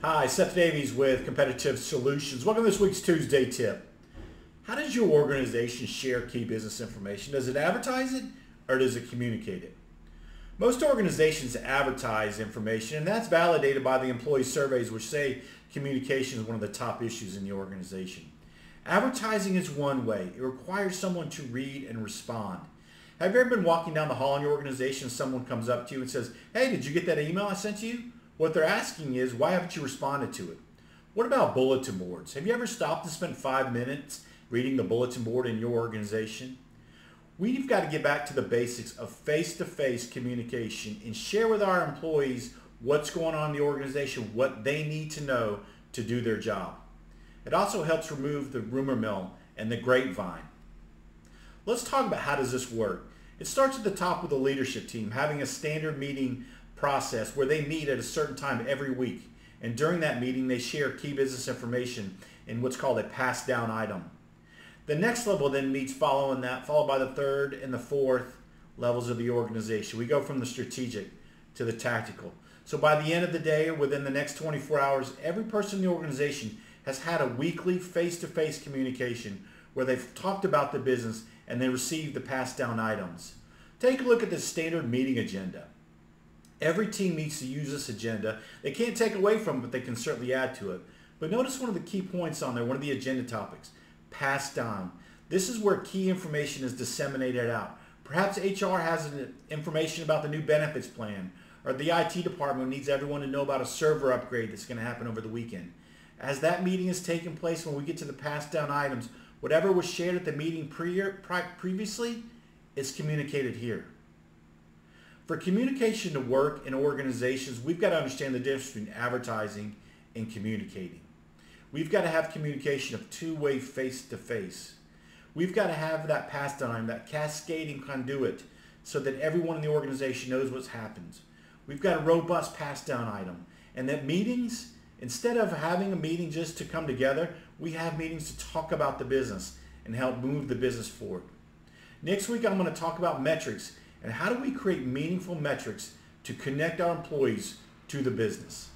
Hi, Seth Davies with Competitive Solutions. Welcome to this week's Tuesday tip. How does your organization share key business information? Does it advertise it or does it communicate it? Most organizations advertise information and that's validated by the employee surveys which say communication is one of the top issues in the organization. Advertising is one way. It requires someone to read and respond. Have you ever been walking down the hall in your organization and someone comes up to you and says, hey, did you get that email I sent you? What they're asking is, why haven't you responded to it? What about bulletin boards? Have you ever stopped to spend five minutes reading the bulletin board in your organization? We've got to get back to the basics of face-to-face communication and share with our employees what's going on in the organization, what they need to know to do their job. It also helps remove the rumor mill and the grapevine. Let's talk about how does this work. It starts at the top with the leadership team having a standard meeting process where they meet at a certain time every week. And during that meeting, they share key business information in what's called a pass down item. The next level then meets following that, followed by the third and the fourth levels of the organization. We go from the strategic to the tactical. So by the end of the day or within the next 24 hours, every person in the organization has had a weekly face-to-face communication where they've talked about the business and they receive the pass down items. Take a look at the standard meeting agenda. Every team needs to use this agenda. They can't take away from it, but they can certainly add to it. But notice one of the key points on there, one of the agenda topics, passed down. This is where key information is disseminated out. Perhaps HR has information about the new benefits plan, or the IT department needs everyone to know about a server upgrade that's going to happen over the weekend. As that meeting is taking place, when we get to the passed down items, whatever was shared at the meeting pre previously is communicated here. For communication to work in organizations, we've got to understand the difference between advertising and communicating. We've got to have communication of two-way face-to-face. We've got to have that pass down, that cascading conduit so that everyone in the organization knows what's happened. We've got a robust pass down item. And that meetings, instead of having a meeting just to come together, we have meetings to talk about the business and help move the business forward. Next week, I'm going to talk about metrics and how do we create meaningful metrics to connect our employees to the business.